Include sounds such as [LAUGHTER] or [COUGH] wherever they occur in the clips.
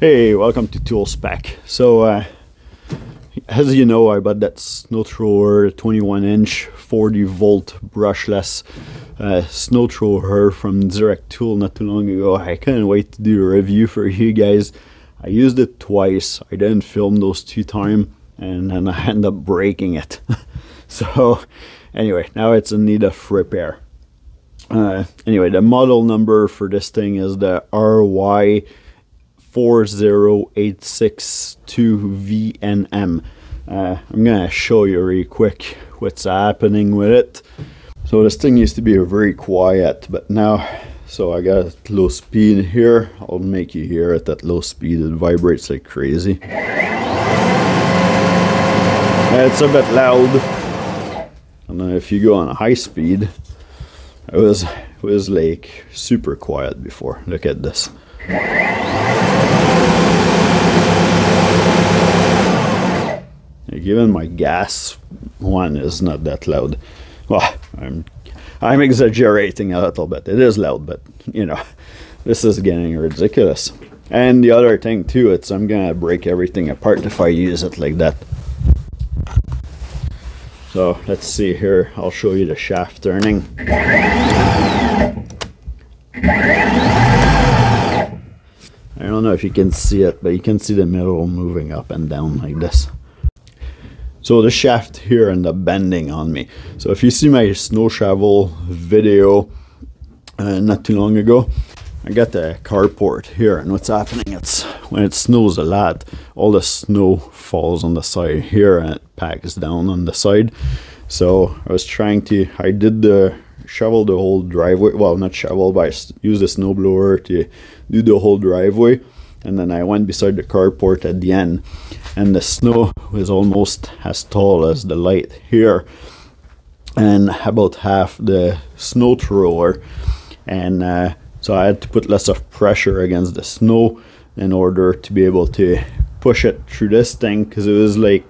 Hey, welcome to Tool Spec. So, uh, as you know, I bought that snow thrower 21 inch 40 volt brushless uh, snow thrower from Direct Tool not too long ago. I couldn't wait to do a review for you guys. I used it twice. I didn't film those two times and then I [LAUGHS] ended up breaking it. [LAUGHS] so, anyway, now it's in need of repair. Uh, anyway, the model number for this thing is the RY 40862VNM. Uh, I'm gonna show you really quick what's happening with it. So this thing used to be very quiet, but now, so I got low speed here. I'll make you hear it at low speed. It vibrates like crazy. It's a bit loud. And if you go on a high speed, it was it was like super quiet before. Look at this. Even my gas one is not that loud. Well, I'm I'm exaggerating a little bit. It is loud, but you know, [LAUGHS] this is getting ridiculous. And the other thing too, it's I'm gonna break everything apart if I use it like that. So let's see here. I'll show you the shaft turning. I don't know if you can see it, but you can see the middle moving up and down like this. So the shaft here and the bending on me. So if you see my snow shovel video uh, not too long ago, I got the carport here and what's happening it's when it snows a lot all the snow falls on the side here and it packs down on the side so I was trying to I did the shovel the whole driveway well not shovel but I used the snowblower to do the whole driveway and then I went beside the carport at the end and the snow was almost as tall as the light here and about half the snow thrower. And uh, so I had to put less of pressure against the snow in order to be able to push it through this thing because it was like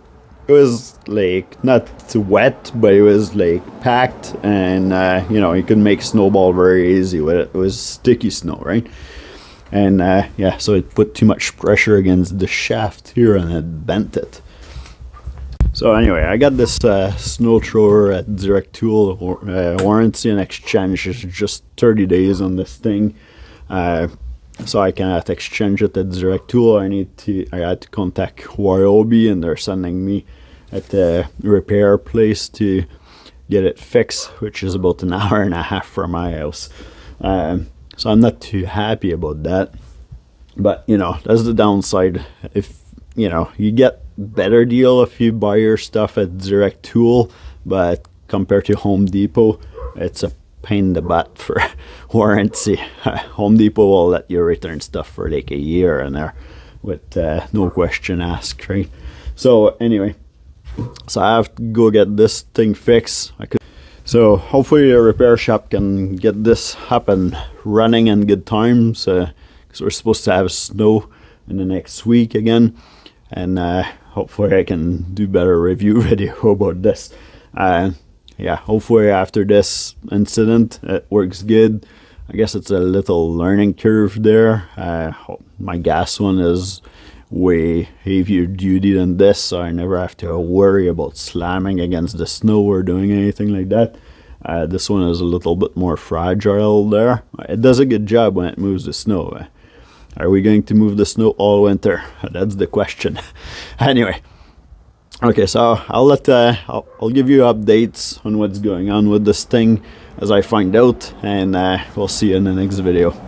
it was like not wet but it was like packed and uh, you know you could make snowball very easy with it. It was sticky snow right and uh, yeah so it put too much pressure against the shaft here and it bent it. So anyway i got this uh, snow thrower at direct tool uh, warranty and exchange is just 30 days on this thing. Uh, so i cannot exchange it at direct tool. I need to i had to contact Ryobi and they're sending me at the repair place to get it fixed which is about an [LAUGHS] hour and a half from my house. Um, so I'm not too happy about that. But you know, that's the downside. If you know, you get better deal if you buy your stuff at Direct Tool, but compared to Home Depot, it's a pain in the butt for [LAUGHS] warranty. [LAUGHS] Home Depot will let you return stuff for like a year and there with uh, no question asked, right? So anyway, so I have to go get this thing fixed. I could so hopefully a repair shop can get this up and running in good time. So because we're supposed to have snow in the next week again, and uh, hopefully I can do better review [LAUGHS] video about this. Uh, yeah, hopefully after this incident it works good. I guess it's a little learning curve there. Uh, my gas one is way heavier duty than this so I never have to worry about slamming against the snow or doing anything like that. Uh, this one is a little bit more fragile there. It does a good job when it moves the snow. Uh, are we going to move the snow all winter? [LAUGHS] That's the question. [LAUGHS] anyway, okay, so I'll let uh, I'll, I'll, give you updates on what's going on with this thing as I find out, and uh, we'll see you in the next video.